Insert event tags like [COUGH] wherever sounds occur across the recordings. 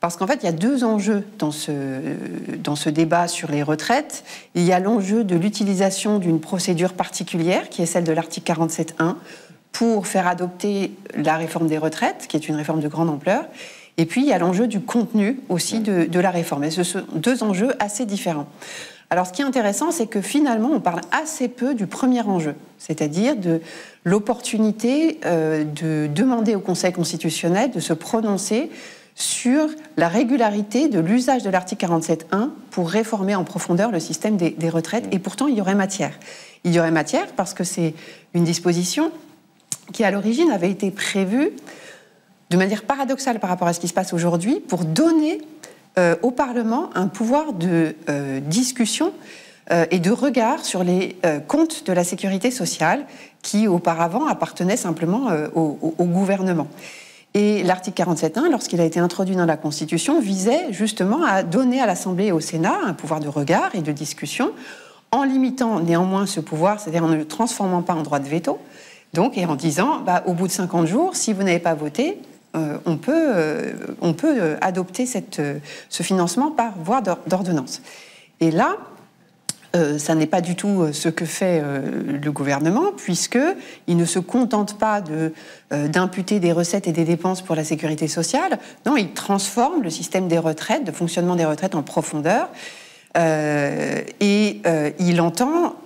parce qu'en fait, il y a deux enjeux dans ce, dans débat sur les retraites. Il y a l'enjeu de l'utilisation d'une procédure particulière, qui est celle de l'article 47.1, pour faire adopter la réforme des retraites, qui est une réforme de grande ampleur. Et puis, il y a l'enjeu du contenu aussi de, de la réforme. Et ce sont deux enjeux assez différents. Alors, ce qui est intéressant, c'est que finalement, on parle assez peu du premier enjeu, c'est-à-dire de l'opportunité euh, de demander au Conseil constitutionnel de se prononcer sur la régularité de l'usage de l'article 47.1 pour réformer en profondeur le système des, retraites. Et pourtant, il y aurait matière. Il y aurait matière parce que c'est une disposition qui, à l'origine, avait été prévue de manière paradoxale par rapport à ce qui se passe aujourd'hui pour donner euh, au Parlement un pouvoir de euh, discussion euh, et de regard sur les comptes de la sécurité sociale qui auparavant appartenaient simplement au, au gouvernement. Et l'article 47.1, lorsqu'il a été introduit dans la Constitution, visait justement à donner à l'Assemblée et au Sénat un pouvoir de regard et de discussion, en limitant néanmoins ce pouvoir, c'est-à-dire en ne le transformant pas en droit de veto, donc, et en disant, bah, au bout de 50 jours, si vous n'avez pas voté, euh, on peut, euh, on peut euh, adopter cette, ce financement par voie d'ordonnance. Et là, euh, ça n'est pas du tout euh, ce que fait euh, le gouvernement, puisqu'il ne se contente pas d'imputer des recettes et des dépenses pour la sécurité sociale. Non, il transforme le système des retraites, de fonctionnement des retraites en profondeur. et il entend,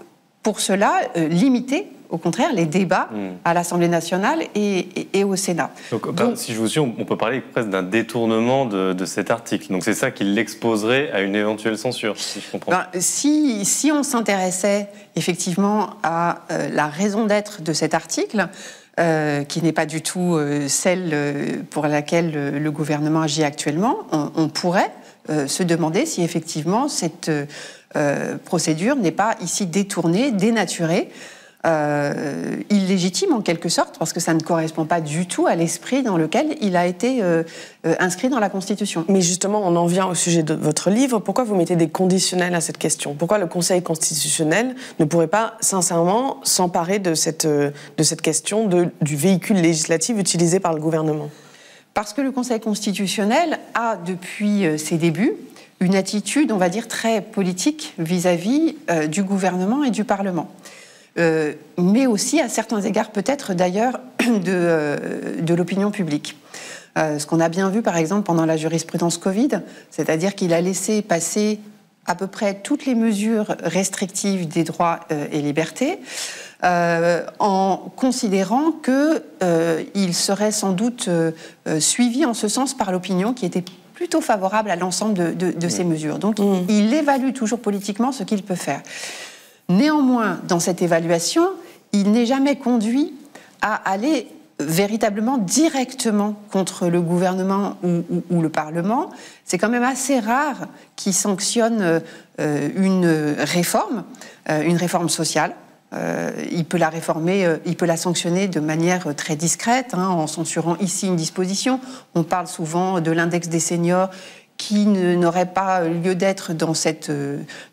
pour cela, limiter au contraire, les débats hmm. à l'Assemblée nationale et, au Sénat. Donc, si je vous suis, on peut parler presque d'un détournement de, cet article. Donc, c'est ça qui l'exposerait à une éventuelle censure, si je comprends. Ben, si, si, on s'intéressait effectivement à euh, la raison d'être de cet article, euh, qui n'est pas du tout euh, celle pour laquelle le, gouvernement agit actuellement, on, pourrait se demander si effectivement cette procédure n'est pas ici détournée, dénaturée. Euh, illégitime en quelque sorte, parce que ça ne correspond pas du tout à l'esprit dans lequel il a été euh, euh, inscrit dans la Constitution. Mais justement, on en vient au sujet de votre livre. Pourquoi vous mettez des conditionnels à cette question? Pourquoi le Conseil constitutionnel ne pourrait pas sincèrement s'emparer de cette, de cette question de, du véhicule législatif utilisé par le gouvernement? Parce que le Conseil constitutionnel a, depuis ses débuts, une attitude, on va dire, très politique vis-à-vis -vis, du gouvernement et du Parlement. Euh, mais aussi à certains égards peut-être d'ailleurs [CLEARS THROAT] de, euh, de l'opinion publique. Euh, ce qu'on a bien vu par exemple pendant la jurisprudence Covid, c'est-à-dire qu'il a laissé passer à peu près toutes les mesures restrictives des droits et libertés, en considérant qu'il serait sans doute suivi en ce sens par l'opinion qui était plutôt favorable à l'ensemble de, de, ces mesures. Donc mmh. il évalue toujours politiquement ce qu'il peut faire. Néanmoins, dans cette évaluation, il n'est jamais conduit à aller véritablement directement contre le gouvernement ou, le Parlement. C'est quand même assez rare qu'il sanctionne euh, une réforme, euh, une réforme sociale. Euh, il peut la réformer, il peut la sanctionner de manière très discrète, hein, en censurant ici une disposition. On parle souvent de l'index des seniors qui n'aurait pas lieu d'être dans cette,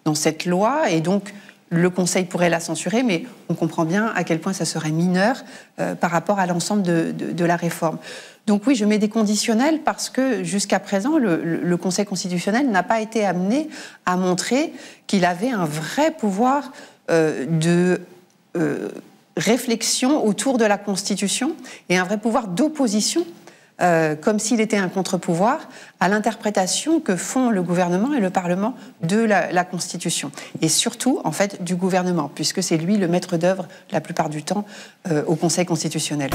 dans cette loi, et donc le Conseil pourrait la censurer, mais on comprend bien à quel point ça serait mineur euh, par rapport à l'ensemble de, la réforme. Donc oui, je mets des conditionnels parce que jusqu'à présent, le, Conseil constitutionnel n'a pas été amené à montrer qu'il avait un vrai pouvoir euh, de euh, réflexion autour de la Constitution et un vrai pouvoir d'opposition euh, comme s'il était un contre-pouvoir à l'interprétation que font le gouvernement et le Parlement de la, Constitution. Et surtout, en fait, du gouvernement, puisque c'est lui le maître d'œuvre la plupart du temps euh, au Conseil constitutionnel.